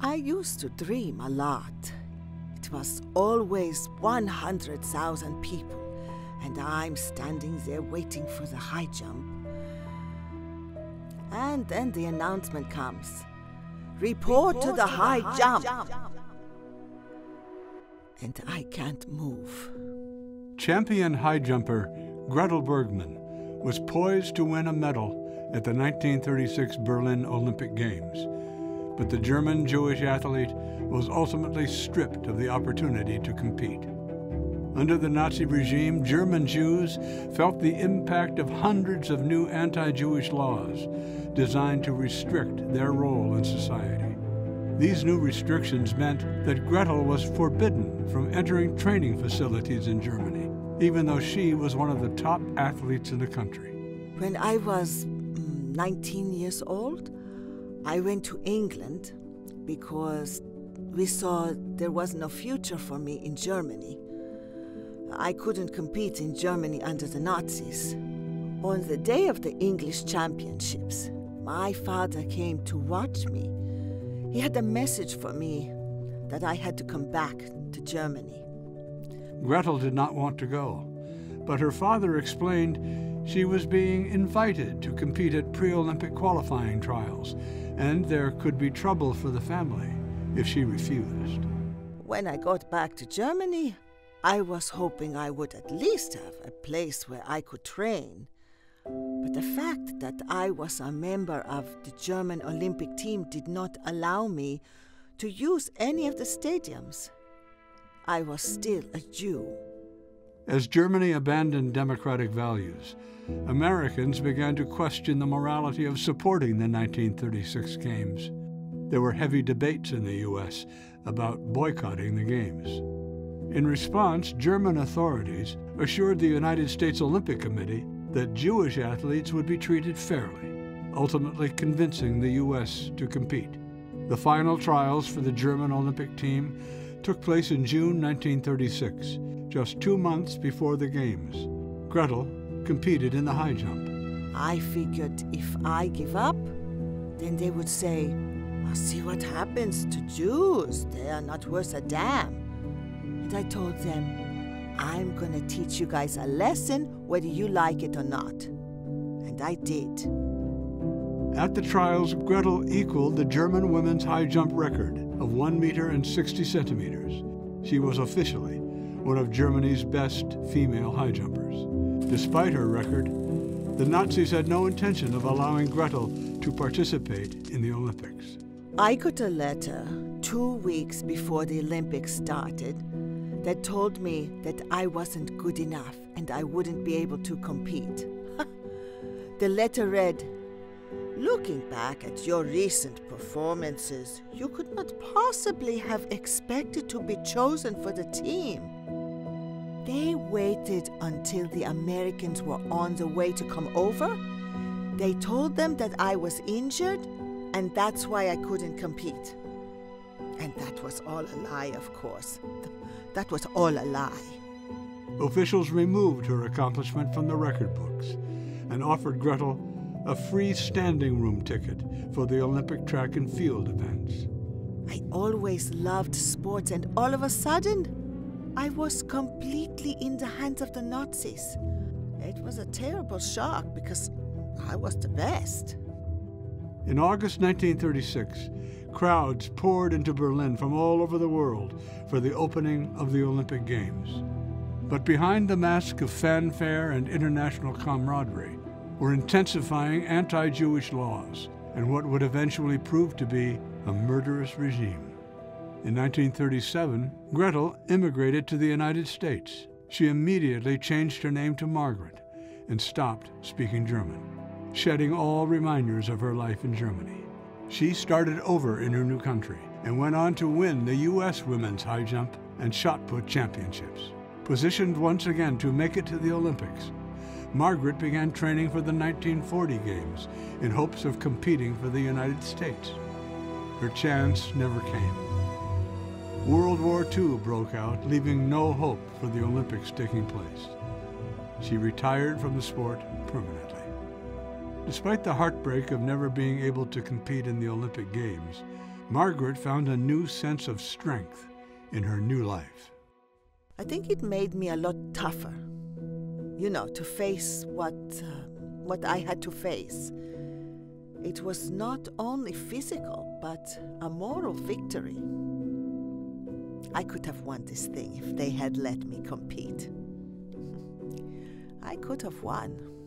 I used to dream a lot. It was always 100,000 people, and I'm standing there waiting for the high jump. And then the announcement comes Report, Report to, the, to high, the high jump. jump. And I can't move. Champion high jumper Gretel Bergmann was poised to win a medal at the 1936 Berlin Olympic Games, but the German Jewish athlete was ultimately stripped of the opportunity to compete. Under the Nazi regime, German Jews felt the impact of hundreds of new anti Jewish laws designed to restrict their role in society. These new restrictions meant that Gretel was forbidden from entering training facilities in Germany, even though she was one of the top athletes in the country. When I was mm, 19 years old, I went to England because we saw there was no future for me in Germany. I couldn't compete in Germany under the Nazis. On the day of the English Championships, my father came to watch me. He had a message for me that I had to come back to Germany. Gretel did not want to go, but her father explained she was being invited to compete at pre Olympic qualifying trials, and there could be trouble for the family if she refused. When I got back to Germany, I was hoping I would at least have a place where I could train. But the fact that I was a member of the German Olympic team did not allow me to use any of the stadiums. I was still a Jew. As Germany abandoned democratic values, Americans began to question the morality of supporting the 1936 Games. There were heavy debates in the U.S. about boycotting the Games. In response, German authorities assured the United States Olympic Committee that Jewish athletes would be treated fairly, ultimately convincing the U.S. to compete. The final trials for the German Olympic team took place in June 1936, just two months before the Games. Gretel competed in the high jump. I figured if I give up, then they would say, I'll see what happens to Jews. They are not worth a damn. And I told them, I'm going to teach you guys a lesson whether you like it or not. And I did. At the trials, Gretel equaled the German women's high jump record of 1 meter and 60 centimeters. She was officially one of Germany's best female high jumpers. Despite her record, the Nazis had no intention of allowing Gretel to participate in the Olympics. I got a letter two weeks before the Olympics started that told me that I wasn't good enough and I wouldn't be able to compete. the letter read Looking back at your recent performances, you could not possibly have expected to be chosen for the team. They waited until the Americans were on the way to come over. They told them that I was injured, and that's why I couldn't compete. And that was all a lie, of course. That was all a lie. Officials removed her accomplishment from the record books and offered Gretel a free standing room ticket for the Olympic track and field events. I always loved sports, and all of a sudden, I was completely in the hands of the Nazis. It was a terrible shock because I was the best. In August 1936, crowds poured into Berlin from all over the world for the opening of the Olympic Games. But behind the mask of fanfare and international camaraderie were intensifying anti Jewish laws and what would eventually prove to be a murderous regime. In 1937, Gretel immigrated to the United States. She immediately changed her name to Margaret and stopped speaking German, shedding all reminders of her life in Germany. She started over in her new country and went on to win the U.S. women's high jump and shot put championships. Positioned once again to make it to the Olympics, Margaret began training for the 1940 Games in hopes of competing for the United States. Her chance never came. World War II broke out, leaving no hope for the Olympics taking place. She retired from the sport permanently. Despite the heartbreak of never being able to compete in the Olympic Games, Margaret found a new sense of strength in her new life. I think it made me a lot tougher. You know, to face what uh, what I had to face. It was not only physical, but a moral victory. I could have won this thing if they had let me compete. I could have won.